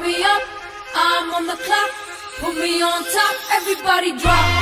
hurry up. I'm on the clock. Put me on top. Everybody drop.